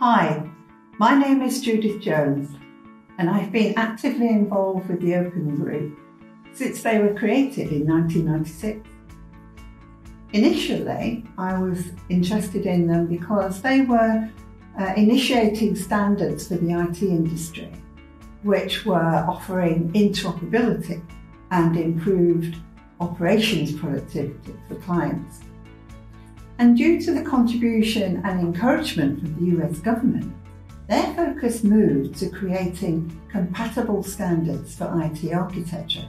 Hi, my name is Judith Jones, and I've been actively involved with the Open Group since they were created in 1996. Initially, I was interested in them because they were uh, initiating standards for the IT industry, which were offering interoperability and improved operations productivity for clients. And due to the contribution and encouragement of the US government, their focus moved to creating compatible standards for IT architecture.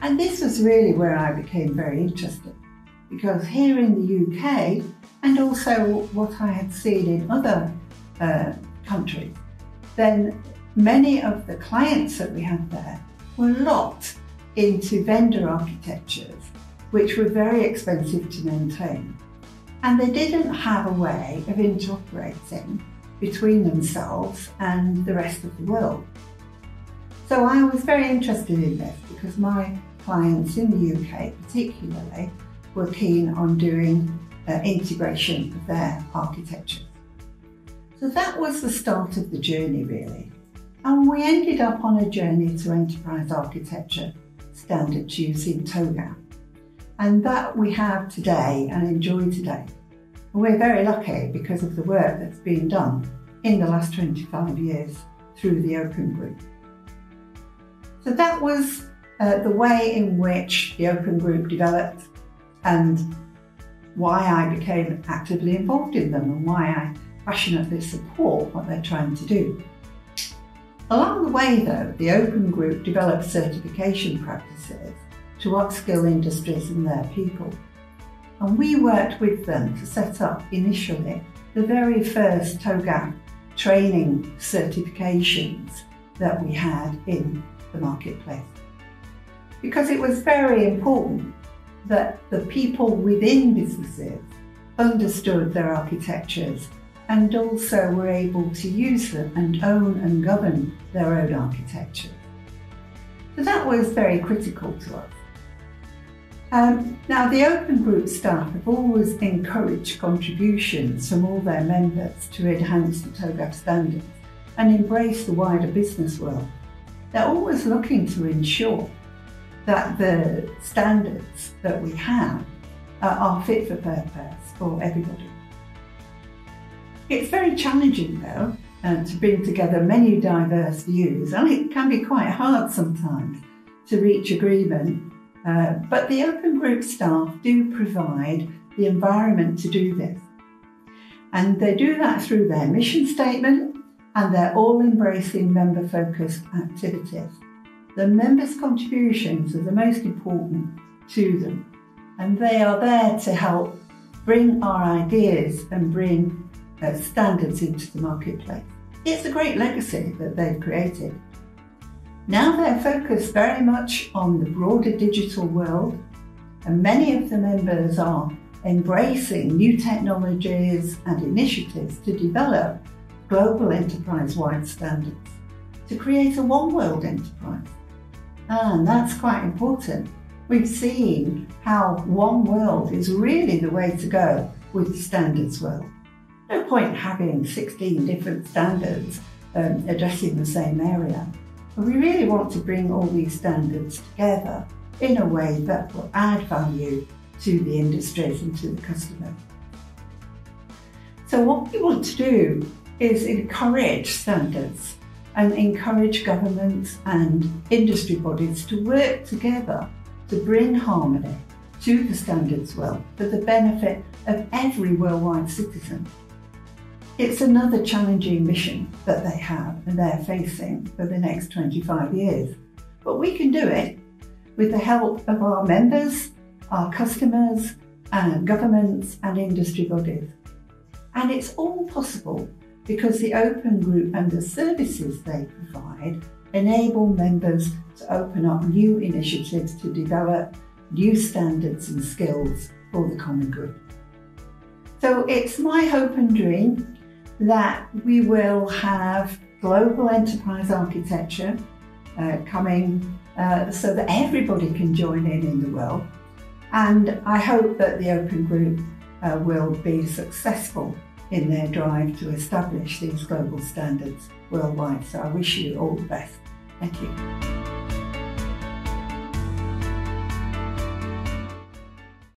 And this was really where I became very interested because here in the UK, and also what I had seen in other uh, countries, then many of the clients that we had there were locked into vendor architectures, which were very expensive to maintain. And they didn't have a way of interoperating between themselves and the rest of the world. So I was very interested in this because my clients in the UK, particularly, were keen on doing uh, integration of their architecture. So that was the start of the journey, really. And we ended up on a journey to enterprise architecture standards using TOGAF. And that we have today and enjoy today. We're very lucky because of the work that's been done in the last 25 years through the Open Group. So that was uh, the way in which the Open Group developed and why I became actively involved in them and why I passionately support what they're trying to do. Along the way, though, the Open Group developed certification practices to upskill industries and their people. And we worked with them to set up initially the very first TOGAF training certifications that we had in the marketplace. Because it was very important that the people within businesses understood their architectures and also were able to use them and own and govern their own architecture. So that was very critical to us. Um, now, the Open Group staff have always encouraged contributions from all their members to enhance the TOGAF standards and embrace the wider business world. They're always looking to ensure that the standards that we have uh, are fit for purpose for everybody. It's very challenging though uh, to bring together many diverse views and it can be quite hard sometimes to reach agreement uh, but the Open Group staff do provide the environment to do this. And they do that through their mission statement and their all embracing member focused activities. The members' contributions are the most important to them, and they are there to help bring our ideas and bring uh, standards into the marketplace. It's a great legacy that they've created. Now they're focused very much on the broader digital world, and many of the members are embracing new technologies and initiatives to develop global enterprise wide standards to create a one world enterprise. And that's quite important. We've seen how one world is really the way to go with the standards world. No point having 16 different standards um, addressing the same area. We really want to bring all these standards together in a way that will add value to the industries and to the customer. So what we want to do is encourage standards and encourage governments and industry bodies to work together to bring harmony to the standards world for the benefit of every worldwide citizen. It's another challenging mission that they have and they're facing for the next 25 years. But we can do it with the help of our members, our customers, and governments and industry bodies. And it's all possible because the Open Group and the services they provide enable members to open up new initiatives to develop new standards and skills for the common good. So it's my hope and dream that we will have global enterprise architecture uh, coming uh, so that everybody can join in in the world. And I hope that the Open Group uh, will be successful in their drive to establish these global standards worldwide. So I wish you all the best. Thank you.